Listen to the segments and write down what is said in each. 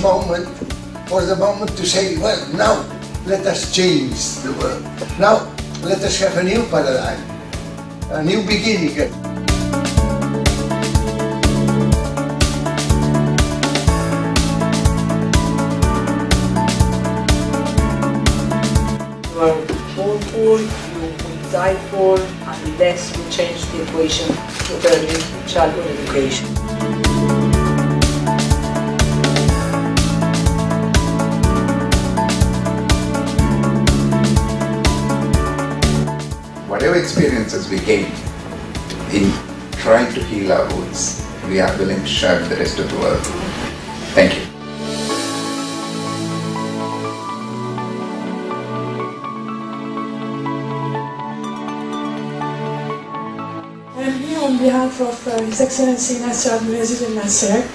moment for the moment to say, well, now let us change the world. Now let us have a new paradigm, a new beginning. You are born you will die and this will change the equation to early childhood education. Experiences we gain in trying to heal our wounds, we are willing to share with the rest of the world. Thank you. I'm here on behalf of uh, His Excellency Nasser Abdulaziz Al Nasser.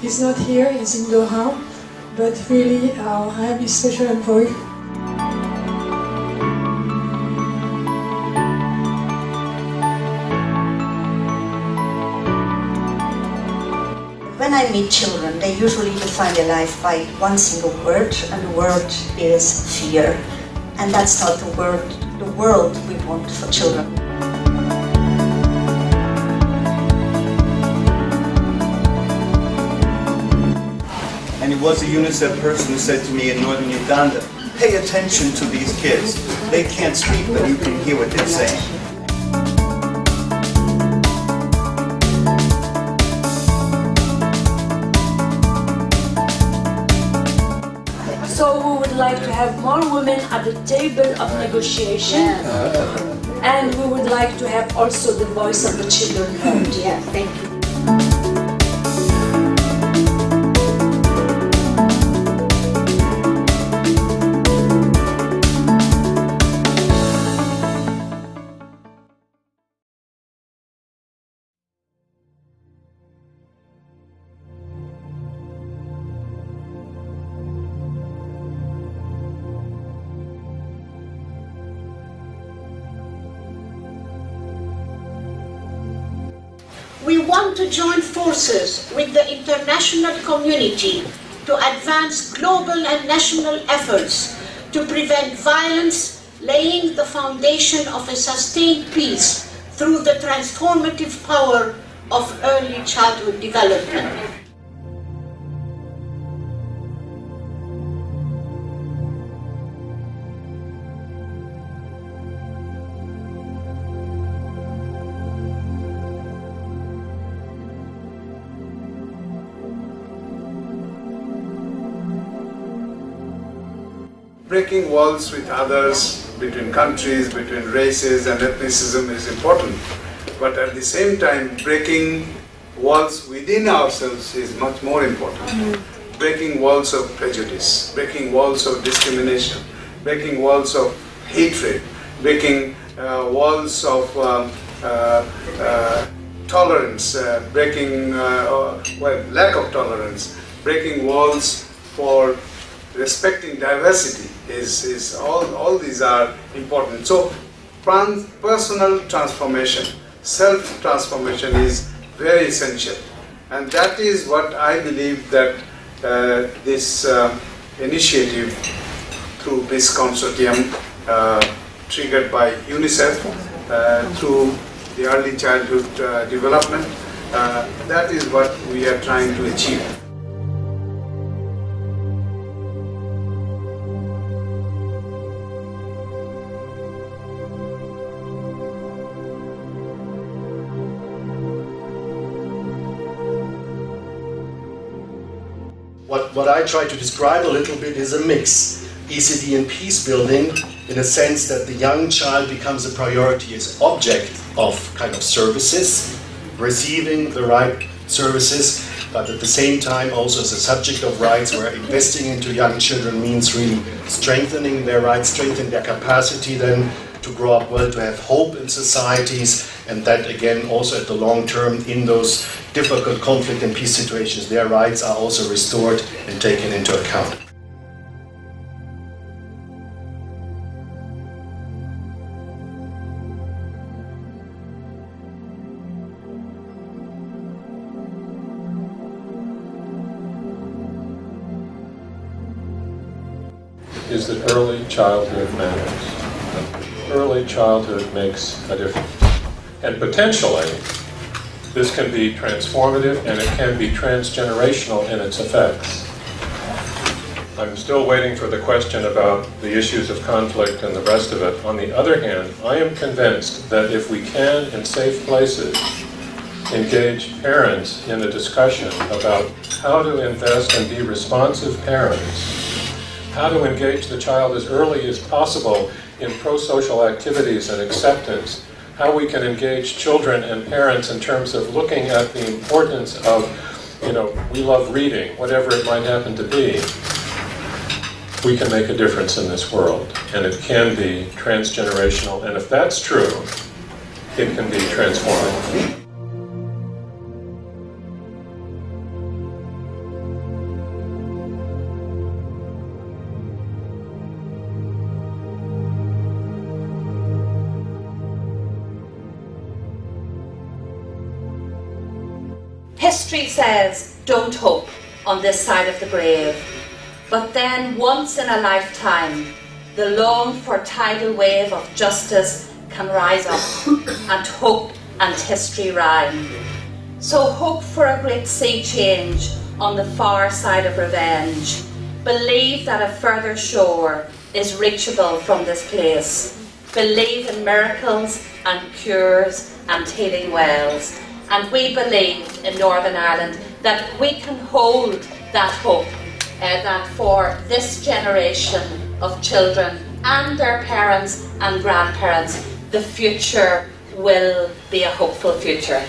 He's not here, he's in Doha, but really uh, I am his special envoy. When I meet children, they usually define their life by one single word, and the word is fear. And that's not the word, the world we want for children. And it was a UNICEF person who said to me in northern Uganda, pay attention to these kids. They can't speak, but you can hear what they're saying. Would like to have more women at the table of negotiation. And we would like to have also the voice of the children heard. Yeah, thank you. Want to join forces with the international community to advance global and national efforts to prevent violence, laying the foundation of a sustained peace through the transformative power of early childhood development. Breaking walls with others, between countries, between races and ethnicism is important. But at the same time, breaking walls within ourselves is much more important. Breaking walls of prejudice, breaking walls of discrimination, breaking walls of hatred, breaking uh, walls of um, uh, uh, tolerance, uh, breaking, uh, well, lack of tolerance, breaking walls for respecting diversity is, is all, all these are important. So personal transformation, self-transformation is very essential. And that is what I believe that uh, this uh, initiative through this consortium uh, triggered by UNICEF uh, through the early childhood uh, development, uh, that is what we are trying to achieve. What, what I try to describe a little bit is a mix. ECD and peace building in a sense that the young child becomes a priority as object of kind of services, receiving the right services, but at the same time also as a subject of rights where investing into young children means really strengthening their rights, strengthening their capacity then to grow up well, to have hope in societies, and that again also at the long term in those difficult conflict and peace situations, their rights are also restored and taken into account. is that early childhood matters. Early childhood makes a difference. And potentially, this can be transformative and it can be transgenerational in its effects. I'm still waiting for the question about the issues of conflict and the rest of it. On the other hand, I am convinced that if we can, in safe places, engage parents in a discussion about how to invest and be responsive parents, how to engage the child as early as possible in pro-social activities and acceptance, how we can engage children and parents in terms of looking at the importance of, you know, we love reading, whatever it might happen to be, we can make a difference in this world. And it can be transgenerational. And if that's true, it can be transformative. History says, don't hope on this side of the grave. But then, once in a lifetime, the long for tidal wave of justice can rise up, and hope and history rhyme. So hope for a great sea change on the far side of revenge. Believe that a further shore is reachable from this place. Believe in miracles and cures and healing wells. And we believe in Northern Ireland that we can hold that hope uh, that for this generation of children and their parents and grandparents, the future will be a hopeful future.